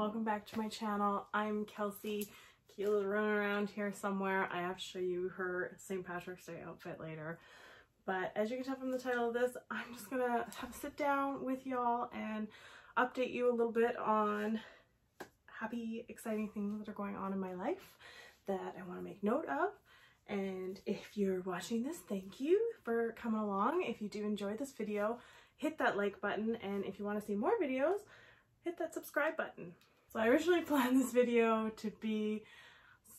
welcome back to my channel. I'm Kelsey. Keela's running around here somewhere. I have to show you her St. Patrick's Day outfit later. But as you can tell from the title of this, I'm just gonna have a sit down with y'all and update you a little bit on happy, exciting things that are going on in my life that I want to make note of. And if you're watching this, thank you for coming along. If you do enjoy this video, hit that like button. And if you want to see more videos, hit that subscribe button. So I originally planned this video to be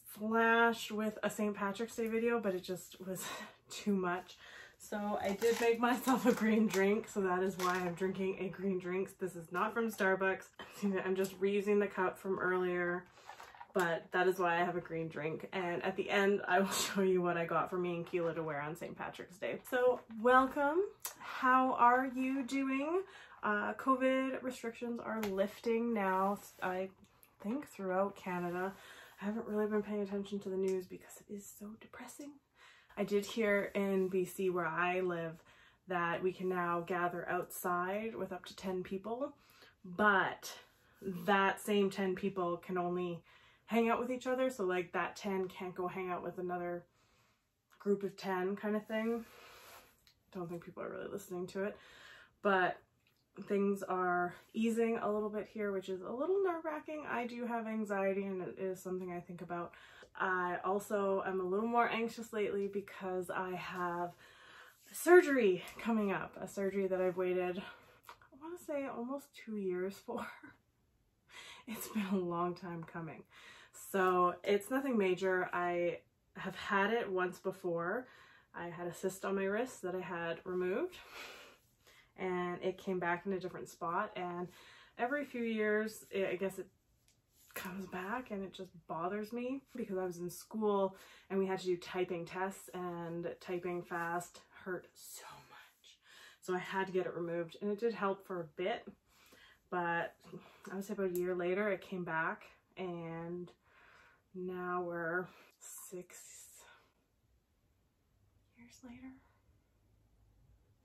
flashed with a St. Patrick's Day video, but it just was too much. So I did make myself a green drink, so that is why I'm drinking a green drink. This is not from Starbucks. I'm just reusing the cup from earlier, but that is why I have a green drink. And at the end, I will show you what I got for me and Keela to wear on St. Patrick's Day. So welcome. How are you doing? Uh, COVID restrictions are lifting now, I think, throughout Canada. I haven't really been paying attention to the news because it is so depressing. I did hear in BC where I live that we can now gather outside with up to 10 people, but that same 10 people can only hang out with each other. So like that 10 can't go hang out with another group of 10 kind of thing. Don't think people are really listening to it, but things are easing a little bit here, which is a little nerve wracking. I do have anxiety and it is something I think about. I also am a little more anxious lately because I have surgery coming up, a surgery that I've waited, I want to say almost two years for. it's been a long time coming. So it's nothing major. I have had it once before. I had a cyst on my wrist that I had removed and it came back in a different spot. And every few years it, I guess it comes back and it just bothers me because I was in school and we had to do typing tests and typing fast hurt so much. So I had to get it removed and it did help for a bit but I would say about a year later it came back and now we're six years later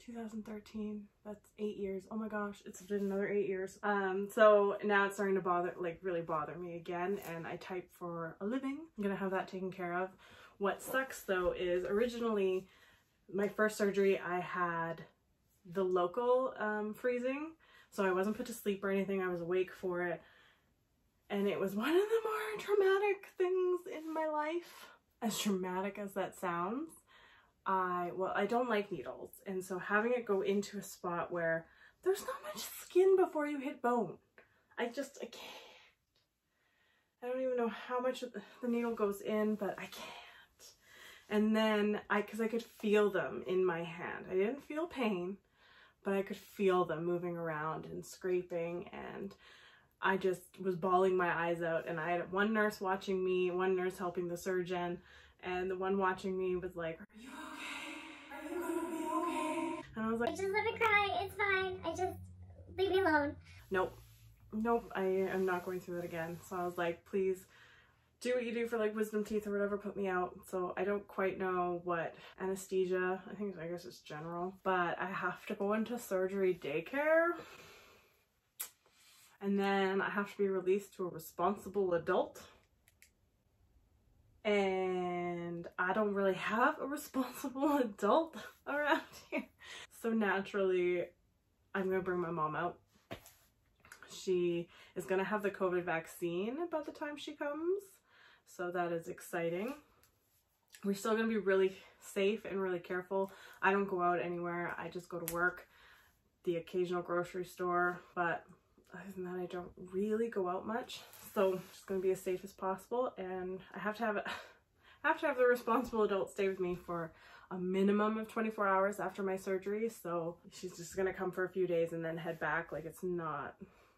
2013 that's eight years. Oh my gosh it's been another eight years. Um so now it's starting to bother like really bother me again and i type for a living. I'm gonna have that taken care of. What sucks though is originally my first surgery i had the local um, freezing so i wasn't put to sleep or anything. I was awake for it. And it was one of the more traumatic things in my life. As traumatic as that sounds I, well, I don't like needles. And so having it go into a spot where there's not much skin before you hit bone. I just, I can't. I don't even know how much the needle goes in, but I can't. And then I, cause I could feel them in my hand. I didn't feel pain, but I could feel them moving around and scraping and I just was bawling my eyes out and I had one nurse watching me, one nurse helping the surgeon, and the one watching me was like, are you okay? Are you gonna be okay? and I was like, I just let it cry. It's fine. I just leave me alone. Nope. Nope. I am not going through that again. So I was like, please do what you do for like wisdom teeth or whatever, put me out. So I don't quite know what anesthesia, I think, I guess it's general, but I have to go into surgery daycare. And then I have to be released to a responsible adult. And I don't really have a responsible adult around here. So naturally, I'm to bring my mom out. She is to have the COVID vaccine by the time she comes. So that is exciting. We're still to be really safe and really careful. I don't go out anywhere. I just go to work, the occasional grocery store, but other than that, I don't really go out much. So just going to be as safe as possible. And I have to have, I have to have the responsible adult stay with me for a minimum of 24 hours after my surgery. So she's just gonna come for a few days and then head back. Like it's not,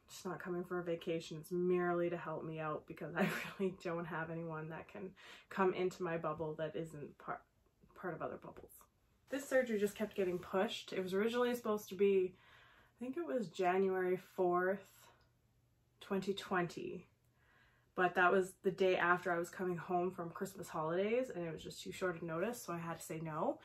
she's not coming for a vacation. It's merely to help me out because I really don't have anyone that can come into my bubble that isn't part, part of other bubbles. This surgery just kept getting pushed. It was originally supposed to be, I think it was January 4th, 2020 but that was the day after I was coming home from Christmas holidays and it was just too short a notice so I had to say no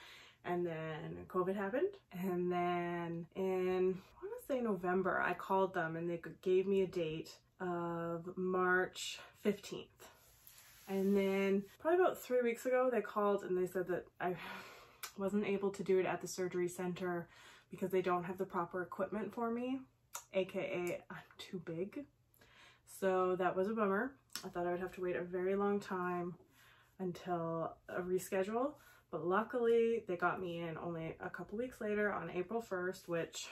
and then COVID happened. And then in, I want to say November, I called them and they gave me a date of March 15th. And then probably about three weeks ago, they called and they said that I wasn't able to do it at the surgery center because they don't have the proper equipment for me, aka I'm too big. So that was a bummer. I thought I would have to wait a very long time until a reschedule, but luckily they got me in only a couple weeks later on April 1st, which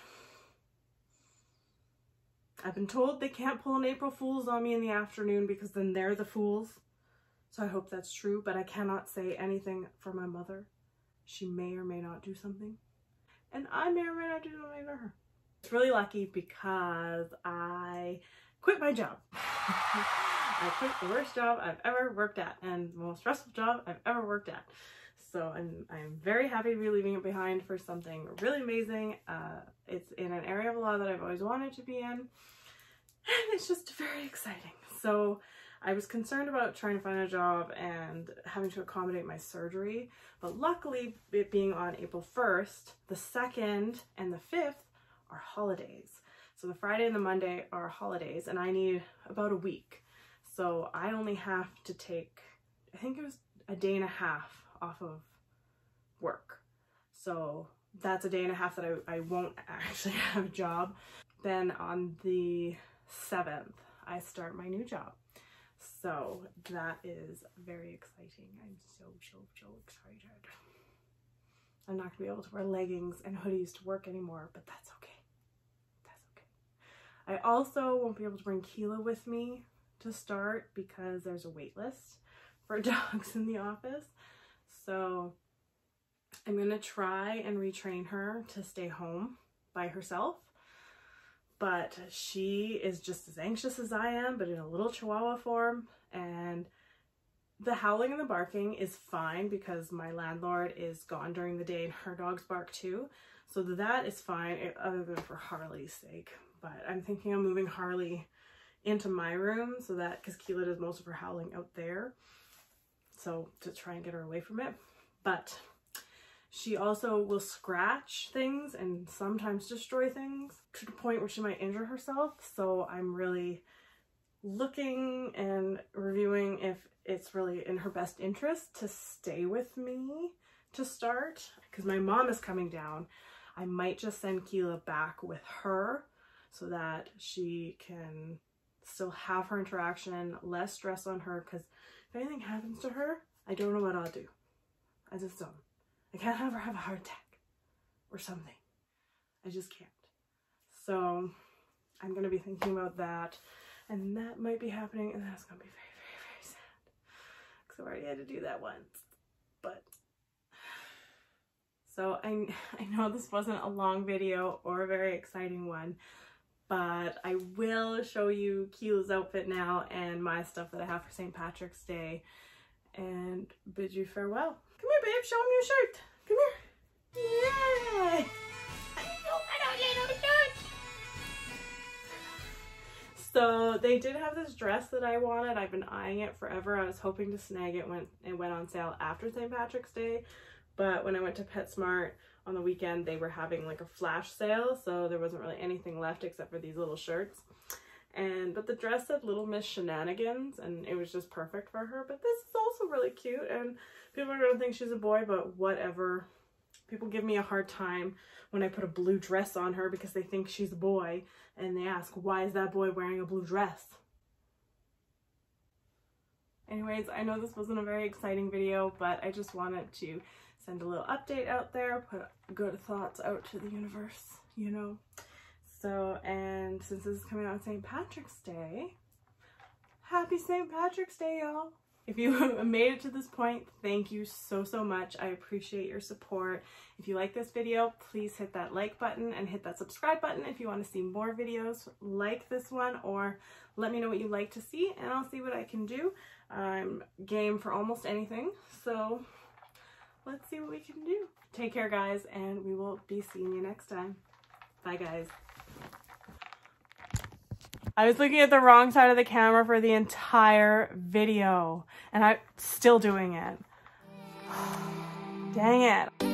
I've been told they can't pull an April Fool's on me in the afternoon because then they're the fools. So I hope that's true, but I cannot say anything for my mother. She may or may not do something. And I may or may not do something to her. It's really lucky because I quit my job. I quit the worst job I've ever worked at and the most stressful job I've ever worked at. So I'm, I'm very happy to be leaving it behind for something really amazing. Uh, it's in an area of law that I've always wanted to be in. And it's just very exciting. So I was concerned about trying to find a job and having to accommodate my surgery, but luckily it being on April 1st, the 2nd and the 5th are holidays. So the Friday and the Monday are holidays and I need about a week. So I only have to take, I think it was a day and a half off of work. So that's a day and a half that I, I won't actually have a job. Then on the 7th, I start my new job. So that is very exciting. I'm so, so, so excited. I'm not gonna be able to wear leggings and hoodies to work anymore, but that's okay. That's okay. I also won't be able to bring Keela with me to start because there's a wait list for dogs in the office. So I'm gonna try and retrain her to stay home by herself. But she is just as anxious as I am, but in a little chihuahua form. And the howling and the barking is fine because my landlord is gone during the day and her dogs bark too. So that is fine eh, other than for Harley's sake. But I'm thinking of moving Harley into my room so that, because Keela does most of her howling out there. So to try and get her away from it. But she also will scratch things and sometimes destroy things to the point where she might injure herself. So I'm really looking and reviewing if it's really in her best interest to stay with me to start because my mom is coming down. I might just send Keela back with her so that she can still have her interaction, less stress on her because if anything happens to her, I don't know what I'll do. I just don't. I can't her have a heart attack or something. I just can't. So I'm going to be thinking about that and that might be happening and that's going to be very, very, very sad because I've already had to do that once. But so I, I know this wasn't a long video or a very exciting one, but I will show you Keela's outfit now and my stuff that I have for St. Patrick's Day and bid you farewell. Come here, babe. Show me your shirt. Come here. Yay! So they did have this dress that I wanted. I've been eyeing it forever. I was hoping to snag it when it went on sale after St. Patrick's Day. But when I went to PetSmart, on the weekend they were having like a flash sale so there wasn't really anything left except for these little shirts and but the dress said little miss shenanigans and it was just perfect for her. But this is also really cute and people are gonna think she's a boy but whatever. People give me a hard time when i put a blue dress on her because they think she's a boy and they ask why is that boy wearing a blue dress? Anyways i know this wasn't a very exciting video but i just wanted to send a little update out there, put good thoughts out to the universe, you know. So, and since this is coming out on St. Patrick's Day, happy St. Patrick's Day, y'all. If you made it to this point, thank you so, so much. I appreciate your support. If you like this video, please hit that like button and hit that subscribe button if you want to see more videos like this one or let me know what you'd like to see and I'll see what I can do. I'm game for almost anything, so let's see what we can do. Take care, guys, and we will be seeing you next time. Bye, guys. I was looking at the wrong side of the camera for the entire video, and I'm still doing it. Dang it.